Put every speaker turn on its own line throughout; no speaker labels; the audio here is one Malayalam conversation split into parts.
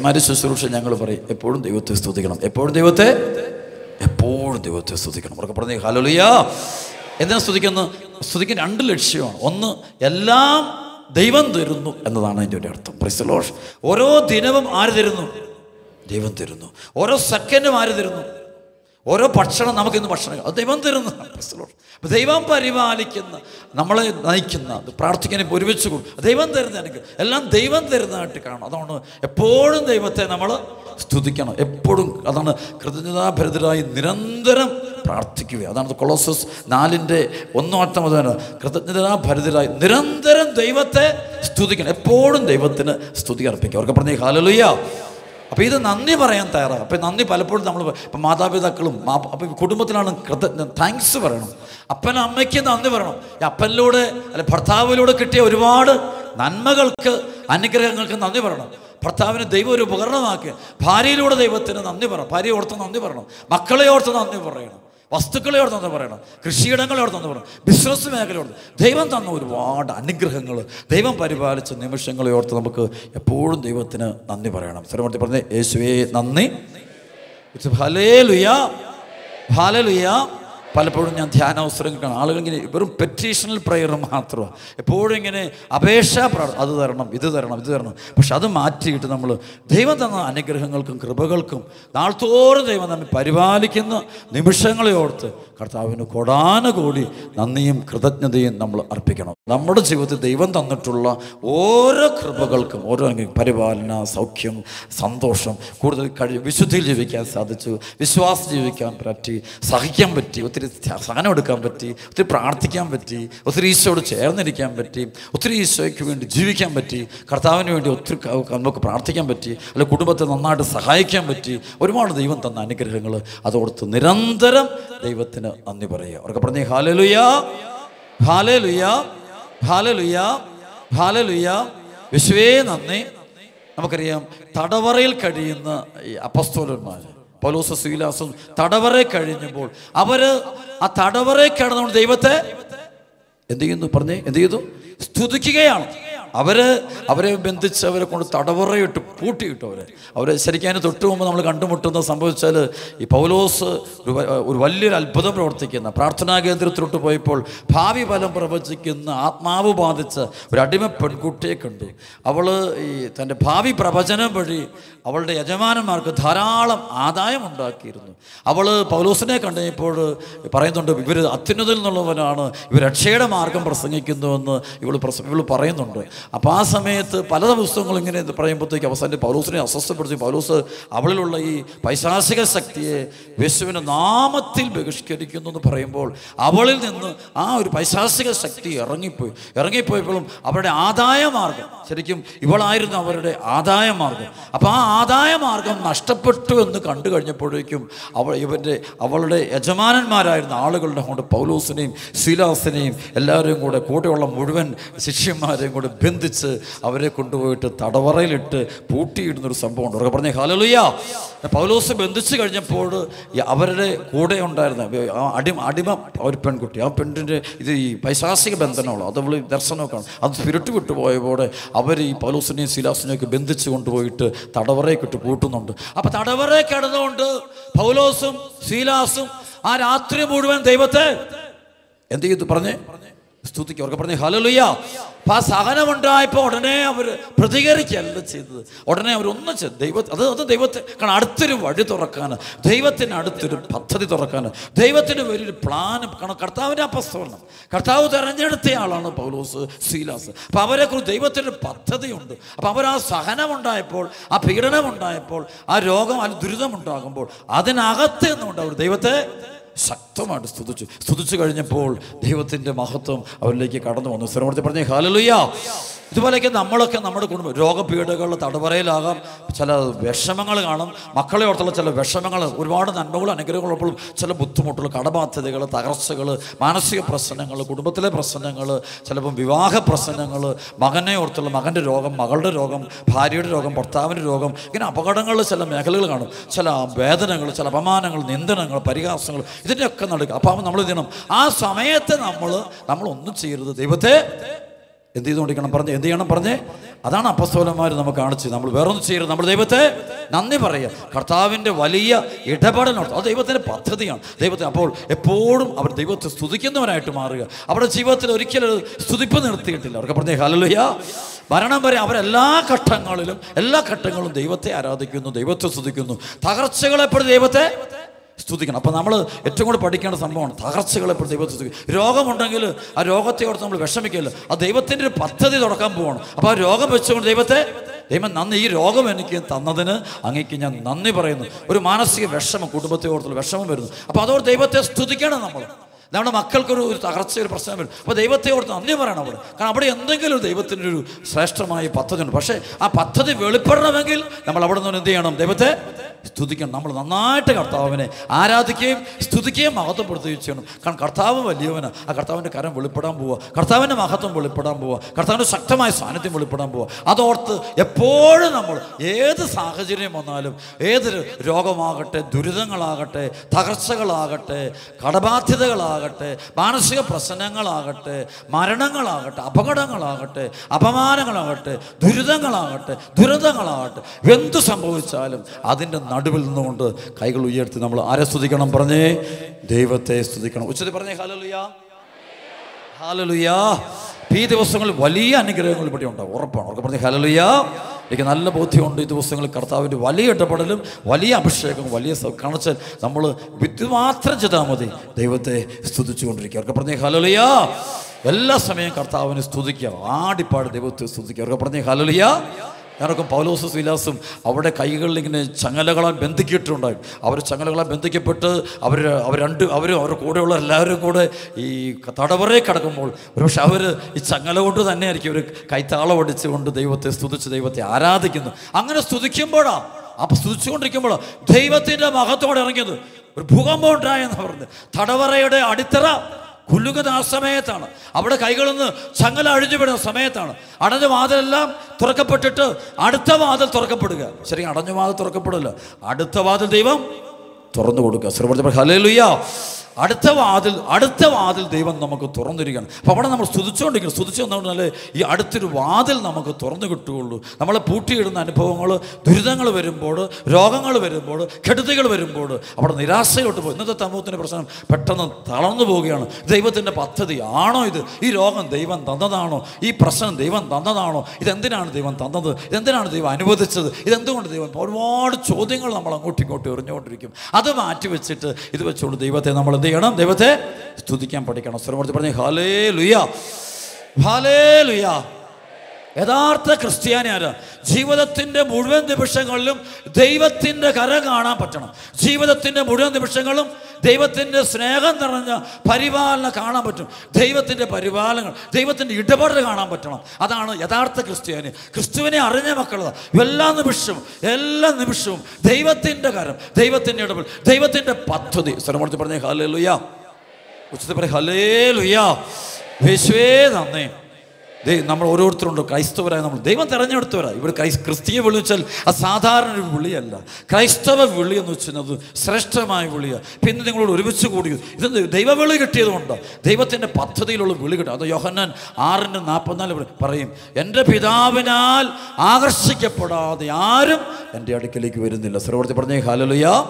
നഴ്സുമാര് ശുശ്രൂഷ ഞങ്ങൾ പറയും എപ്പോഴും ദൈവത്തെ സ്തുതിക്കണം. എപ്പോഴും ദൈവത്തെ? എപ്പോഴും ദൈവത്തെ സ്തുതിക്കണം. അവർക്ക് പറഞ്ഞേ ഹലോലിയ എന്തിനാ സ്തുതിക്കുന്നത്? സ്തുതിക്കാൻ രണ്ട് ലക്ഷ്യമാണ്. ഒന്ന് എല്ലാം ദൈവം തരുന്നു എന്നതാണ് അതിന്റെ ഒരു അർത്ഥം. പ്രിസലോഷ് ഓരോ ദിനവും ആര് തരുന്നു? ദൈവം തരുന്നു. ഓരോ സെക്കൻഡും ആര് തരുന്നു? ഓരോ ഭക്ഷണം നമുക്കിന്ന് ഭക്ഷണം അത് ദൈവം തരുന്ന ദൈവം പരിപാലിക്കുന്ന നമ്മളെ നയിക്കുന്ന അത് പ്രാർത്ഥിക്കാൻ ഒരുമിച്ച് കൂടും. ദൈവം തരുന്ന എനിക്ക് എല്ലാം ദൈവം തരുന്നതായിട്ട് കാണും. അതാണ് എപ്പോഴും ദൈവത്തെ നമ്മൾ സ്തുതിക്കണം. എപ്പോഴും അതാണ് കൃതജ്ഞതാഭരിതരായി നിരന്തരം പ്രാർത്ഥിക്കുക. അതാണ് കൊളോസസ് നാലിന്റെ ഒന്നാമത്തെ അതാണ് കൃതജ്ഞതാഭരിതരായി നിരന്തരം ദൈവത്തെ സ്തുതിക്കണം. എപ്പോഴും ദൈവത്തിന് സ്തുതി അർപ്പിക്കുക. അവർക്ക് പറഞ്ഞേ ഹാലലുയ്യ അപ്പോൾ ഇത് നന്ദി പറയാൻ തയ്യാറാണ്. അപ്പോൾ നന്ദി പലപ്പോഴും നമ്മൾ ഇപ്പം മാതാപിതാക്കളും അപ്പോൾ കുടുംബത്തിലാണ് കൃതജ്ഞ താങ്ക്സ് പറയണം. അപ്പനും അമ്മയ്ക്ക് നന്ദി പറയണം. ഈ അപ്പനിലൂടെ അല്ലെ ഭർത്താവിലൂടെ കിട്ടിയ ഒരുപാട് നന്മകൾക്ക് അനുഗ്രഹങ്ങൾക്ക് നന്ദി പറയണം. ഭർത്താവിന് ദൈവം ഒരു ഉപകരണമാക്കി ഭാര്യയിലൂടെ ദൈവത്തിന് നന്ദി പറയണം ഭാര്യയെ ഓർത്ത് നന്ദി പറയണം. മക്കളെ ഓർത്ത് നന്ദി പറയണം. വസ്തുക്കളെ ഓർത്ത് നന്ദി പറയണം കൃഷിയിടങ്ങളെ ഓർത്ത് നന്ദി പറയണം ബിസിനസ് മേഖലയോട്. ദൈവം തന്ന ഒരുപാട് അനുഗ്രഹങ്ങൾ ദൈവം പരിപാലിച്ച നിമിഷങ്ങളെ ഓർത്ത് നമുക്ക് എപ്പോഴും ദൈവത്തിന് നന്ദി പറയണം. സ്ഥലമൂർത്തി പറഞ്ഞേ യേശുവേ നന്ദി. ലുയാ ലുയാ പലപ്പോഴും ഞാൻ ധ്യാന അവസരങ്ങൾ കാണാം. ആളുകൾ ഇങ്ങനെ വെറും പെറ്റീഷണൽ പ്രെയർ മാത്രമാണ് എപ്പോഴും ഇങ്ങനെ അപേക്ഷാ പ്രാർത്ഥന അത് തരണം ഇത് തരണം ഇത് തരണം. പക്ഷെ അത് മാറ്റിയിട്ട് നമ്മൾ ദൈവം തന്ന അനുഗ്രഹങ്ങൾക്കും കൃപകൾക്കും നാൾത്തോറും ദൈവം നമ്മെ പരിപാലിക്കുന്ന നിമിഷങ്ങളെ ഓർത്ത് കർത്താവിന് കൊടാനുകൂടി നന്ദിയും കൃതജ്ഞതയും നമ്മൾ അർപ്പിക്കണം. നമ്മുടെ ജീവിതത്തിൽ ദൈവം തന്നിട്ടുള്ള ഓരോ കൃപകൾക്കും ഓരോ പരിപാലന സൗഖ്യം സന്തോഷം കൂടുതൽ കഴി വിശുദ്ധിയിൽ ജീവിക്കാൻ സാധിച്ചു വിശ്വാസം ജീവിക്കാൻ പറ്റി സഹിക്കാൻ പറ്റി ഒത്തിരി സഹനം എടുക്കാൻ പറ്റി ഒത്തിരി പ്രാർത്ഥിക്കാൻ പറ്റി ഒത്തിരി ഈശോയോട് ചേർന്നിരിക്കാൻ പറ്റി ഒത്തിരി ഈശോയ്ക്ക് വേണ്ടി ജീവിക്കാൻ പറ്റി കർത്താവിന് വേണ്ടി ഒത്തിരി നമുക്ക് പ്രാർത്ഥിക്കാൻ പറ്റി അല്ലെ കുടുംബത്തെ നന്നായിട്ട് സഹായിക്കാൻ പറ്റി ഒരുപാട് ദൈവം തന്ന അനുഗ്രഹങ്ങൾ അതോർത്ത് നിരന്തരം ദൈവത്തിന് നന്ദി പറയുക. അവർക്ക് പറഞ്ഞേ ഹാലലുയാ ഹാലലുയാ ഹാലലുയാ ഹാലലുയാ. വിശ്വേ നന്ദി. നമുക്കറിയാം തടവറയിൽ കഴിയുന്ന ഈ അപ്പസ്തോലന്മാർ പൗലോസ സീലാസും തടവറയിൽ കഴിഞ്ഞപ്പോൾ അവർ ആ തടവറെ കിടന്നുകൊണ്ട് ദൈവത്തെ എന്ത് ചെയ്യുന്നു? പറഞ്ഞേ എന്ത് ചെയ്തു? സ്തുതിക്കുകയാണ്. അവർ അവരെ ബന്ധിച്ച് അവരെ കൊണ്ട് തടവറയിട്ട് പൂട്ടിയിട്ടു അവരെ. അവരെ ശരിക്കും അതിന് തൊട്ട് മുമ്പ് നമ്മൾ കണ്ടുമുട്ടുന്നത് സംഭവിച്ചാൽ ഈ പൗലോസ് ഒരു ഒരു വലിയൊരു അത്ഭുതം പ്രവർത്തിക്കുന്ന പ്രാർത്ഥനാ കേന്ദ്രത്തിലോട്ട് പോയപ്പോൾ ഭാവി ഫലം പ്രവചിക്കുന്ന ആത്മാവ് ബാധിച്ച ഒരു അടിമ പെൺകുട്ടിയെ കണ്ടു. അവൾ ഈ തന്റെ ഭാവി പ്രവചനം വഴി അവളുടെ യജമാനന്മാർക്ക് ധാരാളം ആദായം ഉണ്ടാക്കിയിരുന്നു. അവൾ പൗലോസിനെ കണ്ടപ്പോൾ പറയുന്നുണ്ട് ഇവർ അത്യുന്നതിൽ നിന്നുള്ളവനാണ് ഇവർ രക്ഷയുടെ മാർഗം പ്രസംഗിക്കുന്നുവെന്ന് ഇവൾ പ്രസ ഇവൾ പറയുന്നുണ്ട്. അപ്പോൾ ആ സമയത്ത് പല പുസ്തകങ്ങളും ഇങ്ങനെ പറയുമ്പോഴത്തേക്ക് അവസാനം പൗലോസിനെ അസ്വസ്ഥപ്പെടുത്തി പൗലോസ് അവളിലുള്ള ഈ പൈശാസിക ശക്തിയെ യേശുവിന്റെ നാമത്തിൽ ബഹിഷ്കരിക്കുന്നു എന്ന് പറയുമ്പോൾ അവളിൽ നിന്ന് ആ ഒരു പൈശാസിക ശക്തി ഇറങ്ങിപ്പോയി. ഇറങ്ങിപ്പോയപ്പോഴും അവരുടെ ആദായ മാർഗം ശരിക്കും ഇവളായിരുന്നു അവരുടെ ആദായ മാർഗം. അപ്പോൾ ആ ആദായ മാർഗം നഷ്ടപ്പെട്ടു എന്ന് കണ്ടു കഴിഞ്ഞപ്പോഴേക്കും അവൾ ഇവന്റെ അവളുടെ യജമാനന്മാരായിരുന്ന ആളുകളുടെ കൊണ്ട് പൗലോസിനെയും ശീലാസിനെയും എല്ലാവരെയും കൂടെ കൂടെയുള്ള മുഴുവൻ ശിഷ്യന്മാരെയും കൂടെ ബന്ധിച്ച് അവരെ കൊണ്ടുപോയിട്ട് തടവറയിലിട്ട് പൂട്ടിയിടുന്നൊരു സംഭവം ഉണ്ട് അവർക്ക് പറഞ്ഞേ ഹാലലുയ്യ പൗലോസ് ബന്ധിച്ച് കഴിഞ്ഞപ്പോൾ അവരുടെ കൂടെ ഉണ്ടായിരുന്ന അടിമ അടിമ ഒരു പെൺകുട്ടി ആ പെണ്ണിന്റെ ഇത് ഈ പൈശാസിക ബന്ധനമുള്ള അത് അവൾ ദർശനമൊക്കെ അത് സ്പിരിറ്റ് വിട്ടുപോയപ്പോടെ അവർ ഈ പൗലോസിനെയും ശിലാസിനെയൊക്കെ ബന്ധിച്ച് കൊണ്ടുപോയിട്ട് തടവറയൊക്കെ ഇട്ട് പൂട്ടുന്നുണ്ട്. അപ്പം തടവറയെ കിടന്നുകൊണ്ട് പൗലോസും ശീലാസും ആ രാത്രി മുഴുവൻ ദൈവത്തെ എന്ത് ചെയ്തു? പറഞ്ഞേ. സ്തുതിക്ക് അവർക്ക് പറഞ്ഞു ഹലലുയ്യ അപ്പൊ ആ സഹനമുണ്ടായപ്പോൾ ഉടനെ അവർ പ്രതികരിക്കുകയല്ല ചെയ്തത്. ഉടനെ അവരൊന്നും ചെയ്തു ദൈവത്തെ അത് അത് ദൈവത്തെ കാരണം അടുത്തൊരു വഴി തുറക്കാൻ ദൈവത്തിന് അടുത്തൊരു പദ്ധതി തുറക്കാൻ ദൈവത്തിന് വലിയൊരു പ്ലാൻ കാരണം കർത്താവിന്റെ അപസ്തോലനം. കർത്താവ് തെരഞ്ഞെടുത്ത ആളാണ് പൗലോസ് സീലാസ്. അപ്പം അവരെ കുറിച്ച് ദൈവത്തിന്റെ പദ്ധതിയുണ്ട്. അപ്പം അവർ ആ സഹനമുണ്ടായപ്പോൾ ആ പീഡനമുണ്ടായപ്പോൾ ആ രോഗം ആ ദുരിതമുണ്ടാകുമ്പോൾ അതിനകത്ത് നിന്നുകൊണ്ട് അവർ ദൈവത്തെ ശക്തമായിട്ട് സ്തുതിച്ചു. സ്തുതിച്ചു കഴിഞ്ഞപ്പോൾ ദൈവത്തിന്റെ മഹത്വം അവരിലേക്ക് കടന്നു വന്നു. സ്ഥലമൂർത്തി പറഞ്ഞേ ഹാലലുയ്യ ഇതുപോലെയൊക്കെ നമ്മളൊക്കെ നമ്മുടെ കുടുംബം രോഗപീഠകൾ തടവറയിലാകാം. ചില വിഷമങ്ങൾ കാണും. മക്കളെ ഓർത്തുള്ള ചില വിഷമങ്ങൾ ഒരുപാട് നന്മകളും അനുഗ്രഹങ്ങളും ചില ബുദ്ധിമുട്ടുകൾ കടബാധ്യതകൾ തകർച്ചകൾ മാനസിക പ്രശ്നങ്ങൾ കുടുംബത്തിലെ പ്രശ്നങ്ങൾ ചിലപ്പം വിവാഹ പ്രശ്നങ്ങൾ മകനെ ഓർത്തുള്ള മകന്റെ രോഗം മകളുടെ രോഗം ഭാര്യയുടെ രോഗം ഭർത്താവിന്റെ രോഗം ഇങ്ങനെ അപകടങ്ങളിൽ ചില മേഖലകൾ കാണും. ചില വേദനകൾ ചില അപമാനങ്ങൾ നിന്ദനങ്ങൾ പരിഹാസങ്ങൾ ഇതിന്റെയൊക്കെ നടക്കുക അപ്പം നമ്മൾ ചെയ്യണം? ആ സമയത്ത് നമ്മൾ നമ്മളൊന്നും ചെയ്യരുത്. ദൈവത്തെ എന്ത് ചെയ്തുകൊണ്ടിരിക്കണം? പറഞ്ഞ് എന്ത് ചെയ്യണം? പറഞ്ഞേ അതാണ് അപ്പസ്തോലന്മാർ നമുക്ക് കാണിച്ച് നമ്മൾ വേറൊന്നും ചെയ്യരുത്. നമ്മൾ ദൈവത്തെ നന്ദി പറയുക. കർത്താവിന്റെ വലിയ ഇടപെടലുണ്ട് അത് ദൈവത്തിന്റെ പദ്ധതിയാണ്. ദൈവത്തെ അപ്പോൾ എപ്പോഴും അവർ ദൈവത്തെ സ്തുതിക്കുന്നവരായിട്ട് മാറുക. അവരുടെ ജീവിതത്തിൽ ഒരിക്കലും സ്തുതിപ്പ് നിർത്തിയിട്ടില്ല. അവർക്ക് പറഞ്ഞേ ഹലലുയ മരണം വരെ അവരെല്ലാ ഘട്ടങ്ങളിലും എല്ലാ ഘട്ടങ്ങളും ദൈവത്തെ ആരാധിക്കുന്നു ദൈവത്തെ സ്തുതിക്കുന്നു. തകർച്ചകളെപ്പോഴും ദൈവത്തെ സ്തുതിക്കണം. അപ്പോൾ നമ്മൾ ഏറ്റവും കൂടുതൽ പഠിക്കേണ്ട സംഭവമാണ് തകർച്ചകളെ ഇപ്പോൾ ദൈവത്തെ സ്തുതിക്കും രോഗമുണ്ടെങ്കിൽ ആ രോഗത്തെ ഓർത്ത് നമ്മൾ വിഷമിക്കില്ല ആ ദൈവത്തിന്റെ ഒരു പദ്ധതി തുടക്കാൻ പോവാണ്. അപ്പോൾ ആ രോഗം വെച്ചുകൊണ്ട് ദൈവത്തെ ദൈവം നന്ദി. ഈ രോഗം എനിക്ക് തന്നതിന് അങ്ങേക്ക് ഞാൻ നന്ദി പറയുന്നു. ഒരു മാനസിക വിഷമം കുടുംബത്തെ ഓർത്തുള്ള വിഷമം വരുന്നു. അപ്പോൾ അതോട് ദൈവത്തെ സ്തുതിക്കണം നമ്മൾ. നമ്മുടെ മക്കൾക്കൊരു ഒരു തകർച്ച ഒരു പ്രശ്നം വരും. അപ്പോൾ ദൈവത്തെ ഓർത്ത് നന്ദി പറയണം അവിടെ കാരണം അവിടെ എന്തെങ്കിലും ഒരു ദൈവത്തിന്റെ ഒരു ശ്രേഷ്ഠമായ പദ്ധതി ഉണ്ട് പക്ഷേ ആ പദ്ധതി വെളിപ്പെടണമെങ്കിൽ നമ്മൾ അവിടെ നിന്ന് എന്ത് ചെയ്യണം? ദൈവത്തെ സ്തുതിക്കണം. നമ്മൾ നന്നായിട്ട് കർത്താവിനെ ആരാധിക്കുകയും സ്തുതിക്കുകയും മഹത്വപ്പെടുത്തുകയും ചെയ്യണം. കാരണം കർത്താവ് വലിയവനാണ് ആ കർത്താവിന്റെ കരം വെളിപ്പെടാൻ പോവുക കർത്താവിന്റെ മഹത്വം വെളിപ്പെടാൻ പോവുക കർത്താവിന്റെ ശക്തമായ സാന്നിധ്യം വെളിപ്പെടാൻ പോവുക അതോർത്ത് എപ്പോഴും നമ്മൾ ഏത് സാഹചര്യം വന്നാലും ഏതൊരു രോഗമാകട്ടെ ദുരിതങ്ങളാകട്ടെ തകർച്ചകളാകട്ടെ കടബാധ്യതകളാകട്ടെ മാനസിക പ്രശ്നങ്ങളാകട്ടെ മരണങ്ങളാകട്ടെ അപകടങ്ങളാകട്ടെ അപമാനങ്ങളാകട്ടെ ദുരിതങ്ങളാകട്ടെ ദുരിതങ്ങളാകട്ടെ എന്ത് സംഭവിച്ചാലും അതിന്റെ നടുവിൽ നിന്നുകൊണ്ട് കൈകൾ ഉയർത്തി നമ്മൾ ആരെ സ്തുതിക്കണം പറഞ്ഞേ? ദൈവത്തെ സ്തുതിക്കണം. ഉച്ചത്തിൽ പറഞ്ഞേ ഹാലലുയാ ഹാലലുയാ ഈ ദിവസങ്ങളിൽ വലിയ അനുഗ്രഹങ്ങൾ ഇവിടെ ഉണ്ടാവും. ഉറപ്പാണ്. ഉറപ്പ് പറഞ്ഞേ ഹലലുയാ എനിക്ക് നല്ല ബോധ്യമുണ്ട് ഈ ദിവസങ്ങളിൽ കർത്താവിന്റെ വലിയ ഇടപെടലും വലിയ അഭിഷേകവും വലിയ കാണിച്ച നമ്മൾ വിദ്യു മാത്രം ചെയ്താൽ മതി. ദൈവത്തെ സ്തുതിച്ചുകൊണ്ടിരിക്കുക. അവർക്ക് പറഞ്ഞ ഹലോലിയ എല്ലാ സമയം കർത്താവിനെ സ്തുതിക്കുക. ആടിപ്പാട് ദൈവത്തെ സ്തുതിക്കുക. അവർക്ക് പറഞ്ഞ ഹലലുയാ ഞാനൊക്കെ പൗലോസ് സിലാസും അവരുടെ കൈകളിൽ ഇങ്ങനെ ചങ്ങലകളാൽ ബന്ധിക്കിട്ടുണ്ടായി അവർ ചങ്ങലകളാൽ ബന്ധിക്കപ്പെട്ട് അവർ അവർ രണ്ട് അവരും അവരുടെ കൂടെയുള്ള എല്ലാവരും കൂടെ ഈ തടവറയിൽ കിടക്കുമ്പോൾ ഒരുപക്ഷെ അവർ ഈ ചങ്ങല കൊണ്ട് തന്നെയായിരിക്കും ഒരു കൈത്താളം അടിച്ചുകൊണ്ട് ദൈവത്തെ സ്തുതിച്ച് ദൈവത്തെ ആരാധിക്കുന്നു. അങ്ങനെ സ്തുതിക്കുമ്പോഴാണ് അപ്പം സ്തുതിച്ചുകൊണ്ടിരിക്കുമ്പോൾ ദൈവത്തിന്റെ മഹത്തോടെ ഇറങ്ങിയത്. ഒരു ഭൂകമ്പം ഉണ്ടായെന്ന് പറഞ്ഞത് തടവറയുടെ അടിത്തറ കുല്ലുകുന്ന ആ സമയത്താണ്. അവിടെ കൈകളൊന്ന് ചങ്ങല അഴിഞ്ഞു വിടുന്ന സമയത്താണ്. അടഞ്ഞ വാതിലെല്ലാം തുറക്കപ്പെട്ടിട്ട് അടുത്ത വാതിൽ തുറക്കപ്പെടുക. ശരി അടഞ്ഞ വാതിൽ തുറക്കപ്പെടില്ല അടുത്ത വാതിൽ ദൈവം തുറന്നു കൊടുക്കുക ശ്രദ്ധ ഹലേലുയ്യ അടുത്ത വാതിൽ അടുത്ത വാതിൽ ദൈവം നമുക്ക് തുറന്നിരിക്കണം. അപ്പോൾ അവിടെ നമ്മൾ സ്തുതിച്ചുകൊണ്ടിരിക്കണം സ്തുതിച്ചു വന്നുകൊണ്ടാൽ ഈ അടുത്തൊരു വാതിൽ നമുക്ക് തുറന്നു കിട്ടുകയുള്ളൂ. നമ്മളെ പൂട്ടിയിടുന്ന അനുഭവങ്ങൾ ദുരിതങ്ങൾ വരുമ്പോൾ രോഗങ്ങൾ വരുമ്പോൾ കെടുതികൾ വരുമ്പോൾ അവിടെ നിരാശയോട്ട് പോകും. ഇന്നത്തെ സമൂഹത്തിന്റെ പ്രശ്നം പെട്ടെന്ന് തളർന്നു പോവുകയാണ്. ദൈവത്തിന്റെ പദ്ധതി ആണോ ഇത്? ഈ രോഗം ദൈവം തന്നതാണോ? ഈ പ്രശ്നം ദൈവം തന്നതാണോ? ഇതെന്തിനാണ് ദൈവം തന്നത്? ഇതെന്തിനാണ് ദൈവം അനുവദിച്ചത്? ഇതെന്തുകൊണ്ട് ദൈവം ഒരുപാട് ചോദ്യങ്ങൾ നമ്മൾ അങ്ങോട്ടും ഇങ്ങോട്ടും എറിഞ്ഞുകൊണ്ടിരിക്കും. അത് മാറ്റി വെച്ചിട്ട് ഇത് വെച്ചുകൊണ്ട് ദൈവത്തെ. നമ്മൾ എന്ത് ചെയ്യണം. ദൈവത്തെ സ്തുതിക്കാൻ പഠിക്കണം. സ്വരമൂർത്തി പറഞ്ഞു ഹാലേ ലുയ ഹാലേ ലുയ യഥാർത്ഥ ക്രിസ്ത്യാനി ആരാ? ജീവിതത്തിന്റെ മുഴുവൻ നിമിഷങ്ങളിലും ദൈവത്തിന്റെ കര കാണാൻ പറ്റണം. ജീവിതത്തിന്റെ മുഴുവൻ നിമിഷങ്ങളും ദൈവത്തിന്റെ സ്നേഹം നിറഞ്ഞ പരിപാലനം കാണാൻ പറ്റും. ദൈവത്തിന്റെ പരിപാലനങ്ങൾ ദൈവത്തിന്റെ ഇടപെടൽ കാണാൻ പറ്റണം. അതാണ് യഥാർത്ഥ ക്രിസ്ത്യാനി. ക്രിസ്തുവിനെ അറിഞ്ഞ മക്കളത് എല്ലാ നിമിഷവും എല്ലാ നിമിഷവും ദൈവത്തിന്റെ കരം ദൈവത്തിന്റെ ഇടപെടൽ ദൈവത്തിന്റെ പദ്ധതി. സ്വരമൂർത്തി പറഞ്ഞേ ഹലേ ലുയ്യ ഉച്ചത്തിൽ പറയും ഹലേ ലുയ്യ വിശ്വേ നന്ദി. ദൈ നമ്മൾ ഓരോരുത്തരുണ്ട്. ക്രൈസ്തവരായ നമ്മൾ. ദൈവം തിരഞ്ഞെടുത്തവരാ. ഇവിടെ ക്രൈസ് ക്രിസ്തീയ വിളി വെച്ചാൽ ആ സാധാരണ ഒരു വിളിയല്ല. ക്രൈസ്തവ വിളി എന്ന് വെച്ചാൽ അത് ശ്രേഷ്ഠമായ വിളിയാണ് പിന്നെ നിങ്ങളോട് ഒരുമിച്ച് കൂടി ഇത് ദൈവവിളി കിട്ടിയതുകൊണ്ട്. ദൈവത്തിന്റെ പദ്ധതിയിലുള്ള വിളി കിട്ടും. അത് യോഹന്നാൻ ആറിന്റെ നാൽപ്പത്തിനാല് പറയും. എന്റെ പിതാവിനാൽ ആകർഷിക്കപ്പെടാതെ ആരും എന്റെ അടുക്കലേക്ക് വരുന്നില്ല. സർവർത്തി പറഞ്ഞേ ഹാലലുയാ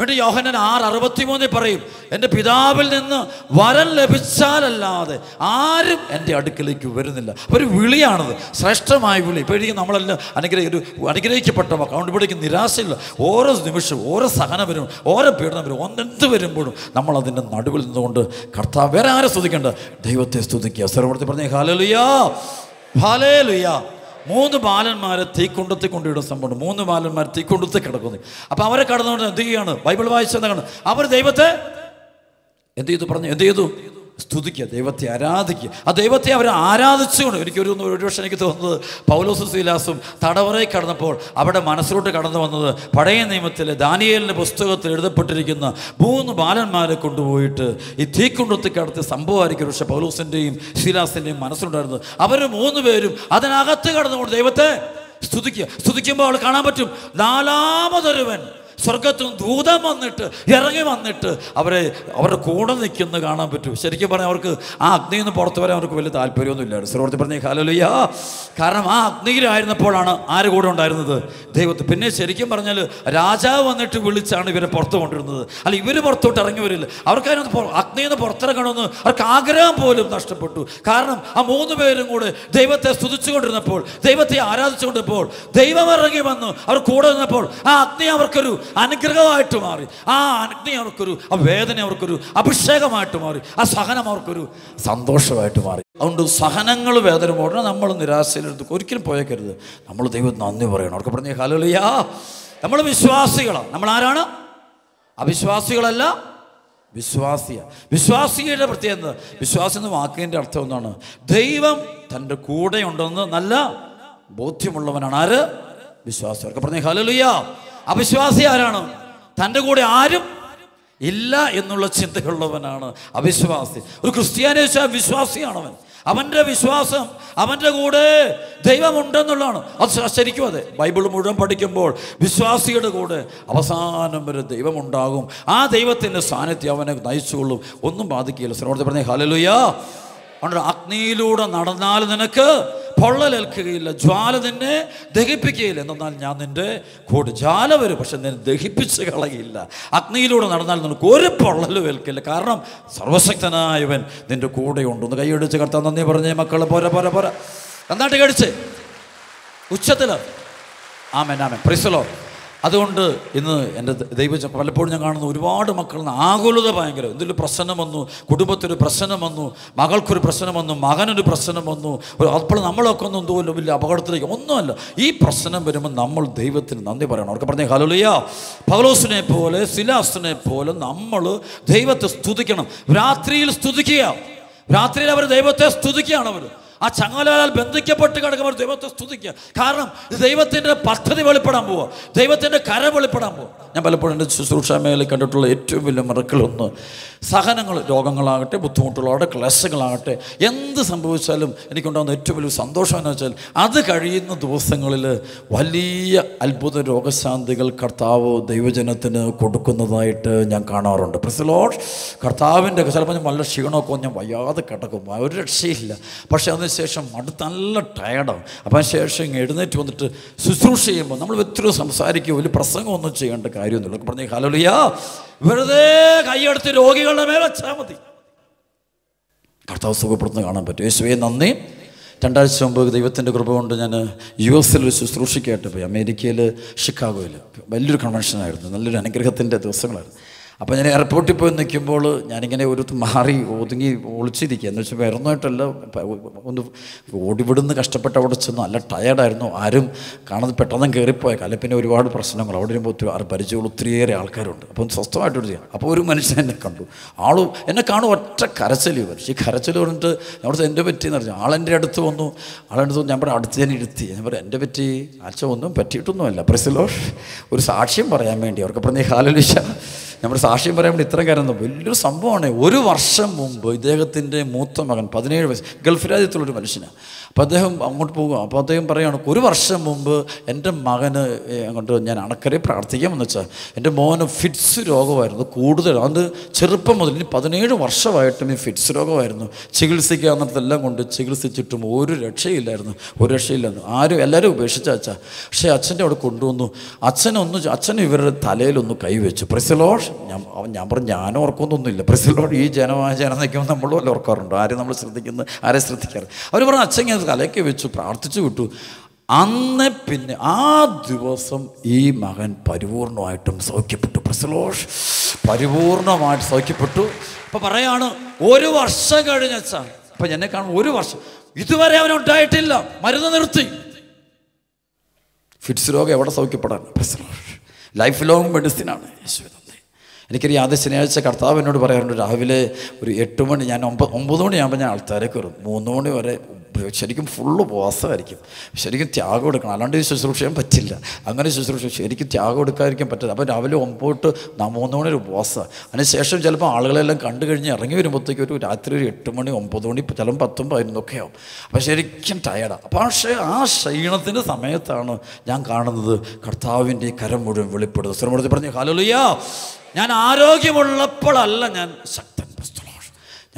വീണ്ടും യോഹനൻ ആറ് അറുപത്തിമൂന്നിൽ പറയും എന്റെ പിതാവിൽ നിന്ന് വരം ലഭിച്ചാലല്ലാതെ ആരും എന്റെ അടുക്കലേക്ക് വരുന്നില്ല. ഒരു വിളിയാണത് ശ്രേഷ്ഠമായ വിളി. ഇപ്പോഴേക്കും നമ്മളെല്ലാം അനുഗ്രഹ ഒരു അനുഗ്രഹിക്കപ്പെട്ട മക്കൾ അതുകൊണ്ട് ഇവിടേക്ക് നിരാശയില്ല. ഓരോ നിമിഷവും ഓരോ സഹനം വരും ഓരോ പീഡനം വരും. ഒന്നെന്ത് വരുമ്പോഴും നമ്മളതിന്റെ നടുവിൽ നിന്നുകൊണ്ട് കർത്താവ് വേറെ ആരെ സ്തുതിക്കേണ്ട? ദൈവത്തെ സ്തുതിക്കുക. സർവത്തിൽ പറഞ്ഞേ ഹാലലുയാ ഹാലേലുയാ മൂന്ന് ബാലന്മാരെ തീക്കുണ്ടത്തിൽ കൊണ്ടിടുന്ന സംഭവം മൂന്ന് ബാലന്മാർ തീക്കുണ്ടത്തിൽ കിടക്കുന്നു. അപ്പോൾ അവരെ കടന്നുകൊണ്ട് എന്ത് ചെയ്യാണ് ബൈബിൾ വായിച്ചതാണ് അവർ ദൈവത്തെ എന്ത് ചെയ്തു? പറഞ്ഞു എന്ത് ചെയ്തു? സ്തുതിക്കുക ദൈവത്തെ ആരാധിക്കുക. ആ ദൈവത്തെ അവർ ആരാധിച്ചുകൊണ്ട് എനിക്കൊരു ഒരു പക്ഷേ എനിക്ക് തോന്നുന്നത് പൗലോസ് ശീലാസും തടവറയിൽ കടന്നപ്പോൾ അവിടെ മനസ്സിലോട്ട് കടന്നു വന്നത് പഴയ നിയമത്തിലെ ദാനിയേലിന്റെ പുസ്തകത്തിൽ എഴുതപ്പെട്ടിരിക്കുന്ന മൂന്ന് ബാലന്മാരെ കൊണ്ടുപോയിട്ട് ഈ തീക്കുണ്ടത്തിൽ കടത്തിയ സംഭവമായിരിക്കും പക്ഷേ പൗലോസിന്റെയും ശീലാസിന്റെയും മനസ്സിലുണ്ടായിരുന്നത്. അവർ മൂന്ന് പേരും അതിനകത്ത് കടന്നുകൊണ്ട് ദൈവത്തെ സ്തുതിക്കുക. സ്തുതിക്കുമ്പോൾ അവൾ കാണാൻ പറ്റും. നാലാമതൊരുവൻ സ്വർഗത്തിൽ നിന്ന് ദൂതം വന്നിട്ട് ഇറങ്ങി വന്നിട്ട് അവരെ അവരുടെ കൂടെ നിൽക്കുന്ന കാണാൻ പറ്റും. ശരിക്കും പറഞ്ഞാൽ അവർക്ക് ആ അഗ്നിയിൽ നിന്ന് പുറത്തു വരാൻ അവർക്ക് വലിയ താല്പര്യമൊന്നും ഇല്ലായിരുന്നു സ്വർഗത്തിൽ പറഞ്ഞ ഹാലലുയ്യ കാരണം ആ അഗ്നിയിലായിരുന്നപ്പോഴാണ് ആര് കൂടെ ഉണ്ടായിരുന്നത്? ദൈവത്തെ. പിന്നെ ശരിക്കും പറഞ്ഞാൽ രാജാവ് വന്നിട്ട് വിളിച്ചാണ് ഇവരെ പുറത്തു കൊണ്ടിരുന്നത് അല്ല ഇവർ പുറത്തോട്ട് ഇറങ്ങി വരില്ല. അവർക്ക് അഗ്നിയിൽ നിന്ന് പുറത്തിറങ്ങണമെന്ന് അവർക്ക് ആഗ്രഹം പോലും നഷ്ടപ്പെട്ടു. കാരണം ആ മൂന്ന് പേരും കൂടെ ദൈവത്തെ സ്തുതിച്ചുകൊണ്ടിരുന്നപ്പോൾ ദൈവത്തെ ആരാധിച്ചുകൊണ്ടിരുന്നപ്പോൾ ദൈവം ഇറങ്ങി വന്നു. അവർ കൂടെ നിന്നപ്പോൾ ആ അഗ്നി അവർക്കൊരു അനുഗ്രഹമായിട്ട് മാറി. ആ അഗ്നി അവർക്കൊരു ആ വേദന അവർക്കൊരു അഭിഷേകമായിട്ട് മാറി. ആ സഹനം അവർക്കൊരു സന്തോഷമായിട്ട് മാറി. അതുകൊണ്ട് സഹനങ്ങൾ വേദന പോകണം നമ്മൾ നിരാശയിലെടുത്ത് ഒരിക്കലും പോയേക്കരുത്. നമ്മൾ ദൈവം നന്ദി പറയണം. അവർക്ക് പറഞ്ഞ ഹലോലിയാ നമ്മൾ വിശ്വാസികളാണ് നമ്മൾ ആരാണ്? അവിശ്വാസികളല്ല വിശ്വാസിയ. വിശ്വാസിയുടെ പ്രത്യേകത വിശ്വാസി എന്ന വാക്കിന്റെ അർത്ഥം എന്താണ്? ദൈവം തന്റെ കൂടെ ഉണ്ടെന്ന് നല്ല ബോധ്യമുള്ളവനാണ്. ആര്? വിശ്വാസി. അവർക്ക് പറഞ്ഞ ഹലലുയ അവിശ്വാസി ആരാണ്? തന്റെ കൂടെ ആരും ഇല്ല എന്നുള്ള ചിന്തകളുള്ളവനാണ് അവിശ്വാസി. ഒരു ക്രിസ്ത്യാനി വെച്ചാൽ വിശ്വാസിയാണവൻ. അവന്റെ വിശ്വാസം അവന്റെ കൂടെ ദൈവമുണ്ടെന്നുള്ളതാണ്. അത് ശരിക്കും അതെ. ബൈബിൾ മുഴുവൻ പഠിക്കുമ്പോൾ വിശ്വാസിയുടെ കൂടെ അവസാനം വരെ ദൈവമുണ്ടാകും. ആ ദൈവത്തിന്റെ സാന്നിധ്യം അവനെ നയിച്ചുകൊള്ളും. ഒന്നും ബാധിക്കില്ല സിനോടത്തെ പറഞ്ഞേ ഹലലുയാ അതുകൊണ്ട് അഗ്നിയിലൂടെ നടന്നാൽ നിനക്ക് പൊള്ളലേൽക്കുകയില്ല ജ്വാല നിന്നെ ദഹിപ്പിക്കുകയില്ല. എന്നാൽ ഞാൻ നിന്റെ കൂടെ ജ്വാല വരും പക്ഷെ നിന്നെ ദഹിപ്പിച്ച് കളയില്ല. അഗ്നിയിലൂടെ നടന്നാൽ നിനക്ക് ഒരു പൊള്ളലും ഏൽക്കില്ല. കാരണം സർവശക്തനായവൻ നിന്റെ കൂടെ ഒന്ന് കൈയടിച്ച് കർത്താൻ നന്ദി പറഞ്ഞേ മക്കൾ പോരെ പോരെ പോരാ. നന്നായിട്ട് കടിച്ച്. ഉച്ചത്തിൽ ആമേൻ ആമേൻ. പ്രിസലോ അതുകൊണ്ട് ഇന്ന് എന്റെ ദൈവ പലപ്പോഴും ഞാൻ കാണുന്ന ഒരുപാട് മക്കളിൽ നിന്ന് ആകുലത ഭയങ്കര. എന്തെങ്കിലും പ്രശ്നം വന്നു കുടുംബത്തിനൊരു പ്രശ്നം വന്നു മകൾക്കൊരു പ്രശ്നം വന്നു മകനൊരു പ്രശ്നം വന്നു അപ്പോൾ നമ്മളൊക്കെ ഒന്നും എന്തോ വലിയ അപകടത്തിലേക്ക് ഒന്നുമല്ല. ഈ പ്രശ്നം വരുമ്പോൾ നമ്മൾ ദൈവത്തിന് നന്ദി പറയണം. അവർക്ക് പറഞ്ഞ ഹലോലിയ പൗലോസിനെ പോലെ സിലാസിനെ പോലെ നമ്മൾ ദൈവത്തെ സ്തുതിക്കണം. രാത്രിയിൽ സ്തുതിക്കുക. രാത്രിയിൽ അവർ ദൈവത്തെ സ്തുതിക്കുകയാണ് അവർ. ആ ചങ്ങലാൽ ബന്ധിക്കപ്പെട്ട് കിടക്കുമ്പോൾ ദൈവത്തെ സ്തുതിക്കുക. കാരണം ദൈവത്തിന്റെ പദ്ധതി വെളിപ്പെടാൻ പോവുക ദൈവത്തിന്റെ കര വെളിപ്പെടാൻ പോവുക ഞാൻ പലപ്പോഴും എന്റെ ശുശ്രൂഷ മേഖലയിൽ കണ്ടിട്ടുള്ള ഏറ്റവും വലിയ മറക്കലൊന്ന് സഹനങ്ങൾ രോഗങ്ങളാകട്ടെ ബുദ്ധിമുട്ടുകളാകട്ടെ ക്ലേശങ്ങളാകട്ടെ എന്ത് സംഭവിച്ചാലും എനിക്കുണ്ടാകുന്ന ഏറ്റവും വലിയ സന്തോഷം എന്ന് വെച്ചാൽ അത് കഴിയുന്ന ദിവസങ്ങളിൽ വലിയ അത്ഭുത രോഗശാന്തികൾ കർത്താവ് ദൈവജനത്തിന് കൊടുക്കുന്നതായിട്ട് ഞാൻ കാണാറുണ്ട്. പ്രസലോഷ് കർത്താവിന്റെ ചിലപ്പോൾ ഞാൻ നല്ല ക്ഷീണമൊക്കെ ഞാൻ വയ്യാതെ കിടക്കും. ഒരു രക്ഷയില്ല. പക്ഷേ അതിനുശേഷം അടുത്ത് നല്ല ടയർഡാവും അപ്പം ശേഷം എഴുന്നേറ്റ് വന്നിട്ട് ശുശ്രൂഷ ചെയ്യുമ്പോൾ നമ്മൾ വ്യക്തി സംസാരിക്കുക വലിയ പ്രസംഗമൊന്നും ചെയ്യേണ്ട കാര്യമൊന്നുമില്ല. പറഞ്ഞു ഹലോലിയ വെറുതെ കൈയെടുത്ത് രോഗികളുടെ മേലെ വെച്ചാൽ മതി. കർത്താവ് സുഖപ്പെടുത്തുന്ന കാണാൻ പറ്റും. യേശുവേ നന്ദി. രണ്ടാഴ്ച മുമ്പ് ദൈവത്തിന്റെ കൃപ കൊണ്ട് ഞാൻ യു എസിൽ ഒരു ശുശ്രൂഷയ്ക്കായിട്ട് പോയി. അമേരിക്കയിൽ ഷിക്കാഗോയിൽ. വലിയൊരു കൺവെൻഷനായിരുന്നു നല്ലൊരു അനുഗ്രഹത്തിന്റെ ദിവസങ്ങളായിരുന്നു. അപ്പോൾ ഞാൻ എയർപോർട്ടിൽ പോയി നിൽക്കുമ്പോൾ ഞാനിങ്ങനെ ഒരു മാറി ഒതുങ്ങി ഒളിച്ചിരിക്കുക. എന്ന് വെച്ചാൽ വരുന്നതായിട്ടല്ല ഒന്ന് ഓടിവിടുന്ന് കഷ്ടപ്പെട്ട് അവിടെ ചെന്നു നല്ല ടയർഡായിരുന്നു ആരും കാണാതെ പെട്ടെന്ന് കയറിപ്പോയ കാലം. പിന്നെ ഒരുപാട് പ്രശ്നങ്ങൾ. അവിടെ വരുമ്പോൾ ഒത്തിരി ആറ് പരിചയമുള്ള ഒത്തിരിയേറെ ആൾക്കാരുണ്ട്. അപ്പം സ്വസ്ഥമായിട്ടൊരു ചെയ്യാം അപ്പോൾ ഒരു മനുഷ്യൻ എന്നെ കണ്ടു. ആളും എന്നെ കാണും ഒറ്റ കരച്ചിൽ വരും ഈ കരച്ചിൽ പറഞ്ഞിട്ട് അവിടുത്തെ എന്റെ പറ്റിയെന്ന് പറഞ്ഞു. ആളെന്റെ അടുത്ത് വന്നു. ആളെന്റെ അടുത്ത് ഞാൻ പറഞ്ഞു അടുത്ത് ഞാൻ ഇരുത്തി. ഞാൻ പറഞ്ഞു എന്റെ പറ്റി? ആഴ്ച ഒന്നും പറ്റിയിട്ടൊന്നുമല്ല. പ്രസിലോഷ് ഒരു സാക്ഷ്യം പറയാൻ വേണ്ടി അവർക്ക് പറഞ്ഞ ഹാലലിശ നമ്മുടെ സാക്ഷ്യം പറയാൻ വേണ്ടി ഇത്രയും കാര്യം വലിയൊരു സംഭവമാണ്. ഒരു വർഷം മുമ്പ് ഇദ്ദേഹത്തിന്റെ മൂത്ത മകൻ പതിനേഴ് വയസ്സ് ഗൾഫ് രാജ്യത്തുള്ളൊരു മനുഷ്യനാണ്. അപ്പോൾ അദ്ദേഹം അങ്ങോട്ട് പോകും അപ്പോൾ അദ്ദേഹം പറയുകയാണ് ഒരു വർഷം മുമ്പ് എന്റെ മകന് അങ്ങോട്ട് ഞാൻ അണക്കരെ പ്രാർത്ഥിക്കാമെന്ന് വെച്ചാൽ എന്റെ മോന് ഫിറ്റ്സ് രോഗമായിരുന്നു കൂടുതൽ. അത് ചെറുപ്പം മുതൽ ഇനി പതിനേഴ് വർഷമായിട്ടും ഈ ഫിറ്റ്സ് രോഗമായിരുന്നു. ചികിത്സിക്കാവുന്നിടത്തെല്ലാം കൊണ്ട് ചികിത്സിച്ചിട്ടും ഒരു രക്ഷയില്ലായിരുന്നു. ഒരു രക്ഷയില്ലായിരുന്നു. ആരും എല്ലാവരും ഉപേക്ഷിച്ച അച്ഛ. പക്ഷേ അച്ഛന്റെ അവിടെ കൊണ്ടുവന്നു. അച്ഛനൊന്ന് അച്ഛൻ ഇവരുടെ തലയിലൊന്ന് കൈവച്ചു. പ്രസിലോഷ് ഞാൻ അവൻ ഞാൻ പറഞ്ഞു ഞാൻ ഓർക്കുന്നൊന്നുമില്ല പ്രസിലോട് ഈ ജനമായ ജനം നിൽക്കുമ്പോൾ നമ്മളും അല്ല ഓർക്കാറുണ്ട് ആരും നമ്മൾ ശ്രദ്ധിക്കുന്നത് ആരെ ശ്രദ്ധിക്കാറ് അവർ പറഞ്ഞു അച്ഛൻ ഞാൻ തലയ്ക്ക് വെച്ചു പ്രാർത്ഥിച്ചു വിട്ടു. അന്ന് പിന്നെ ആ ദിവസം ഈ മകൻ പരിപൂർണമായിട്ടും സൗഖ്യപ്പെട്ടു. പ്രസലോഷ് പരിപൂർണമായിട്ട് സൗഖ്യപ്പെട്ടു. ഇപ്പം പറയാണ് ഒരു വർഷം കഴിഞ്ഞച്ചാ അപ്പം എന്നെ കാണും ഒരു വർഷം. ഇതുവരെ അവനുണ്ടായിട്ടില്ല മരുന്ന് നിർത്തി. ഫിറ്റ്സ് രോഗം എവിടെ സൗഖ്യപ്പെടാൻ പ്രസലോഷ് ലൈഫ് ലോങ് മെഡിസിനാണ് യേശുവേ നന്ദി എനിക്കറിയാം ആദ്യ ശനിയാഴ്ച കർത്താവ് എന്നോട് പറയാറുണ്ട് രാവിലെ ഒരു എട്ട് മണി ഞാൻ ഒമ്പത് ഒമ്പത് മണിയാകുമ്പോൾ ഞാൻ ആൾക്കാരെ കയറും. മൂന്ന് മണി വരെ ശരിക്കും ഫുള്ള് ഉപവാസമായിരിക്കും. ശരിക്കും ത്യാഗം എടുക്കണം. അല്ലാണ്ട് ഈ ശുശ്രൂഷ ചെയ്യാൻ പറ്റില്ല. അങ്ങനെ ശുശ്രൂഷ ശരിക്കും ത്യാഗം എടുക്കാതിരിക്കാൻ പറ്റില്ല. അപ്പോൾ രാവിലെ ഒമ്പോട്ട് മൂന്ന് മണി ഒരു ഉപവാസമാണ്. അതിനുശേഷം ചിലപ്പോൾ ആളുകളെല്ലാം കണ്ടു കഴിഞ്ഞ് ഇറങ്ങി വരുമ്പോഴത്തേക്ക് ഒരു രാത്രി ഒരു എട്ട് മണി ഒമ്പത് മണി ചിലപ്പോൾ പത്തും പതിനൊന്നൊക്കെ ആവും. അപ്പോൾ ശരിക്കും ടയർഡാണ് അപ്പോൾ പക്ഷേ ആ ക്ഷീണത്തിന്റെ സമയത്താണ് ഞാൻ കാണുന്നത് കർത്താവിന്റെ കരം മുഴുവൻ വെളിപ്പെടുന്നത്. ശ്രമത്തിൽ പറഞ്ഞു ഹലോലിയാ ഞാൻ ആരോഗ്യമുള്ളപ്പോഴല്ല ഞാൻ ശക്തൻ.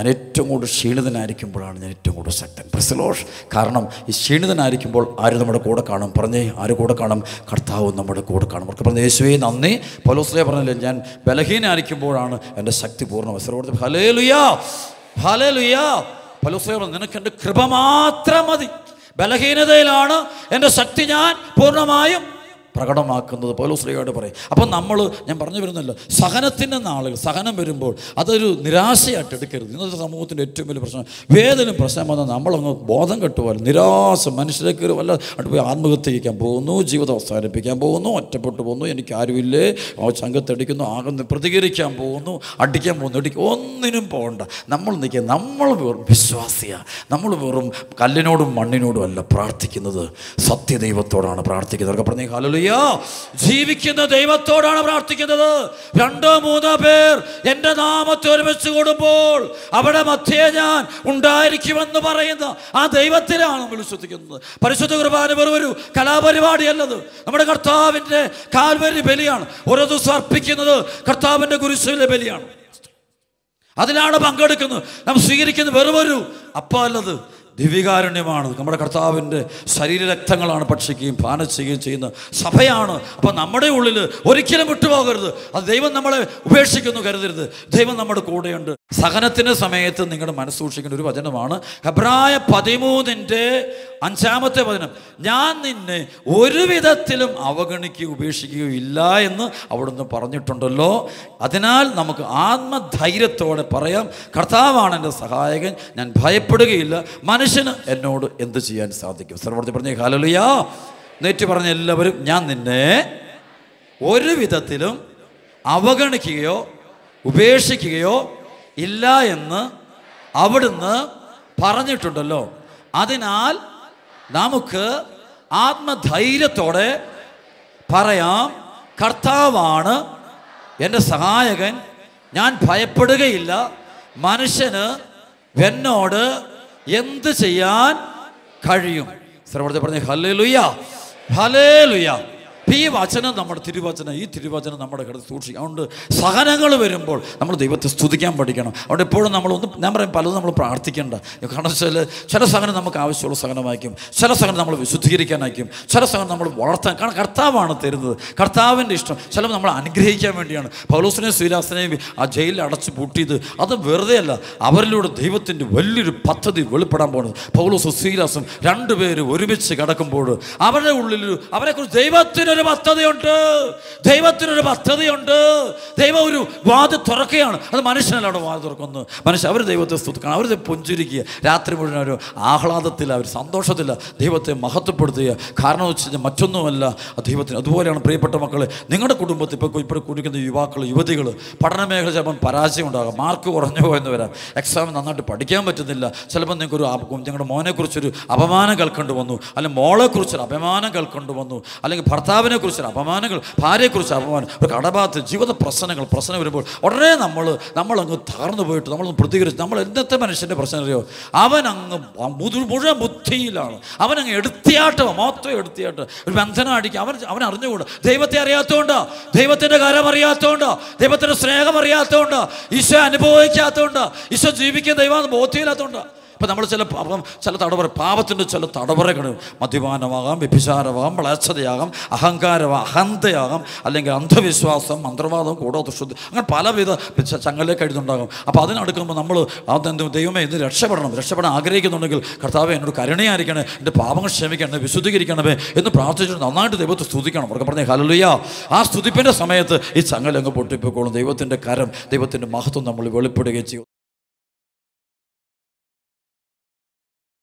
ഞാൻ ഏറ്റവും കൂടുതൽ ക്ഷീണിതനായിരിക്കുമ്പോഴാണ് ഞാൻ ഏറ്റവും കൂടുതൽ ശക്തൻ. പ്രസലോഷ് കാരണം ഈ ക്ഷീണിതനായിരിക്കുമ്പോൾ ആര് നമ്മുടെ കൂടെ കാണും? പറഞ്ഞേ ആര് കൂടെ കാണും? കർത്താവ് നമ്മുടെ കൂടെ കാണും. അവർക്ക് പറഞ്ഞ യേശുവേ നന്ദി. പലോസ്ലേ പറഞ്ഞില്ലേ ഞാൻ ബലഹീനായിരിക്കുമ്പോഴാണ് എന്റെ ശക്തി പൂർണ അവസരം ഹലേ ലുയാ ഹലേ ലുയാ പറഞ്ഞു നിനക്ക് എന്റെ കൃപ മാത്രം മതി. ബലഹീനതയിലാണ് എന്റെ ശക്തി ഞാൻ പൂർണമായും പ്രകടമാക്കുന്നത് പൗലോസ്ലിയോട് പറയും. അപ്പം നമ്മൾ ഞാൻ പറഞ്ഞു വരുന്നല്ലോ സഹനത്തിന്റെ നാളുകൾ സഹനം വരുമ്പോൾ അതൊരു നിരാശയായിട്ട് എടുക്കരുത്. ഇന്നത്തെ സമൂഹത്തിന്റെ ഏറ്റവും വലിയ പ്രശ്നം വേദന പ്രശ്നം വന്നാൽ നമ്മളങ്ങ് ബോധം കെട്ടുപോലെ നിരാശ മനുഷ്യരേക്ക് ഒരു വല്ല പോയി ആത്മഹത്യ ചെയ്യിക്കാൻ പോകുന്നു ജീവിതം അവസാനിപ്പിക്കാൻ പോകുന്നു ഒറ്റപ്പെട്ടു പോകുന്നു എനിക്ക് ആരുമില്ലേ ചങ്കത്തടിക്കുന്നു ആകുന്നു പ്രതികരിക്കാൻ പോകുന്നു അടിക്കാൻ പോകുന്നു അടിക്കും ഒന്നിനും പോകണ്ട. നമ്മൾ നിൽക്കുക നമ്മൾ വെറും വിശ്വാസിയാണ് നമ്മൾ വെറും കല്ലിനോടും മണ്ണിനോടും അല്ല പ്രാർത്ഥിക്കുന്നത്. സത്യദൈവത്തോടാണ് പ്രാർത്ഥിക്കുന്നത്. അവർക്ക് പറഞ്ഞ ഹാലലുയ്യ ജീവിക്കുന്ന ദൈവത്തോടാണ് പ്രാർത്ഥിക്കുന്നത്. രണ്ടോ മൂന്നോ പേർ എന്റെ നാമത്തെ ഒരുമിച്ച് കൂടുമ്പോൾ അവിടെ മധ്യേ ഞാൻ ഉണ്ടായിരിക്കുമെന്ന് പറയുന്ന ആ ദൈവത്തിലാണ് നമ്മൾ വിശ്വസിക്കുന്നത്. പരിശുദ്ധ കുർബാന വെറും കലാപരിപാടി കലാപരിപാടിയല്ലത്. നമ്മുടെ കർത്താവിന്റെ കാൽവരി ബലിയാണ്. ഓരോ ദിവസം അർപ്പിക്കുന്നത് കർത്താവിന്റെ കുരിശിലെ ബലിയാണ്. അതിലാണ് പങ്കെടുക്കുന്നത്. നാം സ്വീകരിക്കുന്നത് വെറുമൊരു അപ്പം അപ്പമല്ലത്. ദിവ്യകാരുണ്യമാണ് നമ്മുടെ കർത്താവിന്റെ ശരീരരക്തങ്ങളാണ് ഭക്ഷിക്കുകയും പാനം ചെയ്യുകയും ചെയ്യുന്ന സഭയാണ്. അപ്പം നമ്മുടെ ഉള്ളിൽ ഒരിക്കലും വിട്ടുപോകരുത്. അത് ദൈവം നമ്മളെ ഉപേക്ഷിക്കുന്നു കരുതരുത്. ദൈവം നമ്മുടെ കൂടെയുണ്ട്. സഹനത്തിന്റെ സമയത്ത് നിങ്ങളുടെ മനസ്സൂക്ഷിക്കേണ്ട ഒരു വചനമാണ്. ഹെബ്രായ പതിമൂന്നിന്റെ അഞ്ചാമത്തെ വചനം. ഞാൻ നിന്നെ ഒരു വിധത്തിലും അവഗണിക്കുകയോ ഉപേക്ഷിക്കുകയോ ഇല്ല എന്ന് അവിടുന്ന് പറഞ്ഞിട്ടുണ്ടല്ലോ. അതിനാൽ നമുക്ക് ആത്മധൈര്യത്തോടെ പറയാം. കർത്താവാണ് എന്റെ സഹായകൻ. ഞാൻ ഭയപ്പെടുകയില്ല. മനുഷ്യന്. എന്നോട് എന്ത് ചെയ്യാൻ സാധിക്കും? സർവർത്തി പറഞ്ഞേ ഹാലലുയാ നേറ്റ് പറഞ്ഞ എല്ലാവരും ഞാൻ നിന്നെ ഒരു വിധത്തിലും അവഗണിക്കുകയോ ഉപേക്ഷിക്കുകയോ ഇല്ല എന്ന് അവിടുന്ന് പറഞ്ഞിട്ടുണ്ടല്ലോ. അതിനാൽ നമുക്ക് ആത്മധൈര്യത്തോടെ പറയാം കർത്താവാണ് എന്റെ സഹായകൻ. ഞാൻ ഭയപ്പെടുകയില്ല. മനുഷ്യന് എന്നോട് എന്ത് ചെയ്യാൻ കഴിയും? ശ്രവണത്തെ പറഞ്ഞ ഹലേ ലുയ്യ ഹലേ ലുയ്യ ഈ വചനം നമ്മുടെ തിരുവചനം ഈ തിരുവചനം നമ്മുടെ കിടന്ന് സൂക്ഷിക്കും. അതുകൊണ്ട് സഹനങ്ങൾ വരുമ്പോൾ നമ്മൾ ദൈവത്തെ സ്തുതിക്കാൻ പഠിക്കണം. അതുകൊണ്ട് എപ്പോഴും നമ്മളൊന്ന് ഞാൻ പറയും പലതും നമ്മൾ പ്രാർത്ഥിക്കേണ്ട. കാരണം വെച്ചാൽ ചില സഹനം നമുക്ക് ആവശ്യമുള്ള സഹനമായിരിക്കും. ചില സഹനം നമ്മൾ വിശുദ്ധീകരിക്കാനായിരിക്കും. ചില സഹനം നമ്മൾ വളർത്താൻ കാരണം കർത്താവാണ് തരുന്നത്. കർത്താവിന്റെ ഇഷ്ടം. ചിലപ്പോൾ നമ്മൾ അനുഗ്രഹിക്കാൻ വേണ്ടിയാണ്. പൗലോസിനെയും ശ്രീലാസനെയും ആ ജയിലിൽ അടച്ചു പൂട്ടിയത് അത് വെറുതെ അല്ല. അവരിലൂടെ ദൈവത്തിന്റെ വലിയൊരു പദ്ധതി വെളിപ്പെടാൻ പോകുന്നത് പൗലോസും ശ്രീലാസും രണ്ടുപേരും ഒരുമിച്ച് കിടക്കുമ്പോൾ അവരുടെ ഉള്ളിൽ അവരെക്കുറിച്ച് ദൈവത്തിനൊരു പദ്ധതിയുണ്ട്. ദൈവത്തിനൊരു പദ്ധതിയുണ്ട്. ദൈവം ഒരു വാത് തുറക്കുകയാണ്. അത് മനുഷ്യനല്ലാണ് വാത് തുറക്കുന്നത്. മനുഷ്യൻ അവർ ദൈവത്തെ സ്തുതിക്കണം. അവർ പുഞ്ചിരിക്കുക. രാത്രി മുഴുവൻ ഒരു ആഹ്ലാദത്തിൽ അവർ സന്തോഷത്തിൽ ദൈവത്തെ മഹത്വപ്പെടുത്തുക. കാരണം വെച്ച് കഴിഞ്ഞാൽ മറ്റൊന്നുമല്ല. ദൈവത്തിന് അതുപോലെയാണ് പ്രിയപ്പെട്ട മക്കളെ നിങ്ങളുടെ കുടുംബത്തിൽ ഇപ്പോൾ ഇപ്പോൾ കുടിക്കുന്ന യുവാക്കൾ യുവതികൾ പഠന മേഖല ചിലപ്പം പരാജയം ഉണ്ടാകാം മാർക്ക് കുറഞ്ഞു പോയെന്ന് വരാം. എക്സാം നന്നായിട്ട് പഠിക്കാൻ പറ്റുന്നില്ല. ചിലപ്പോൾ നിങ്ങൾക്കൊരു ഞങ്ങളുടെ മോനെക്കുറിച്ചൊരു അപമാനം കേൾക്കേണ്ടി വന്നു. അല്ലെങ്കിൽ മോളെക്കുറിച്ചൊരു അപമാനം കേൾക്കേണ്ടി വന്നു. അല്ലെങ്കിൽ ഭർത്താവിനെ അപമാനങ്ങൾ ഭാര്യയെക്കുറിച്ച് അപമാനം ഒരു കടബാധ ജീവിത പ്രശ്നങ്ങൾ പ്രശ്നം വരുമ്പോൾ ഉടനെ നമ്മൾ നമ്മളങ്ങ് തകർന്നു പോയിട്ട് നമ്മളൊന്ന് പ്രതികരിച്ച് നമ്മൾ എന്നത്തെ മനുഷ്യന്റെ പ്രശ്നം അറിയോ? അവനങ്ങ് മുഴുവൻ ബുദ്ധിയിലാണ്. അവനങ്ങ് എടുത്തിയാട്ടോ മൊത്തം എടുത്തിയാട്ട്. ഒരു ബന്ധനം അടിക്കുക അവൻ അവൻ അറിഞ്ഞുകൂടാ ദൈവത്തെ അറിയാത്തതുകൊണ്ടാ ദൈവത്തിന്റെ കാര്യം അറിയാത്തതുകൊണ്ടാ ദൈവത്തിന്റെ സ്നേഹം അറിയാത്തതുകൊണ്ടാ ഈശോ അനുഭവിക്കാത്തതുകൊണ്ടാ ഈശോ ജീവിക്കുന്ന ദൈവം ബോധ്യമില്ലാത്തതുകൊണ്ടാ ഇപ്പം നമ്മൾ ചില ചില തടവറ പാപത്തിന്റെ ചില തടവറകൾ മദ്യപാനമാകാം വ്യഭിചാരമാകാം വളർച്ചതയാകാം അഹങ്കാരമാകാം അഹന്തയാകാം അല്ലെങ്കിൽ അന്ധവിശ്വാസം മന്ത്രവാദം കൂടോതുശുദ്ധി അങ്ങനെ പലവിധ ചങ്ങലേ എഴുതുണ്ടാകും അപ്പോൾ അതിനടുക്കുമ്പോൾ നമ്മൾ അതെന്ത് ദൈവമേ ഇത് രക്ഷപ്പെടണം. രക്ഷപ്പെടാൻ ആഗ്രഹിക്കുന്നുണ്ടെങ്കിൽ കർത്താവെ എന്നോട് കരുണയായിരിക്കണേ എന്റെ പാപങ്ങൾ ക്ഷമിക്കണമേ വിശുദ്ധീകരിക്കണമേ എന്ന് പ്രാർത്ഥിച്ചിട്ട് നന്നായിട്ട് ദൈവത്തെ സ്തുതിക്കണം. അവർക്ക് പറഞ്ഞ ഹലലുയ ആ സ്തുതിപ്പിന്റെ സമയത്ത് ഈ ചങ്ങലങ്ങ് പൊട്ടിപ്പോയിക്കോളും. ദൈവത്തിന്റെ കരം ദൈവത്തിന്റെ മഹത്വം നമ്മൾ വെളിപ്പെടുകയും ചെയ്യും.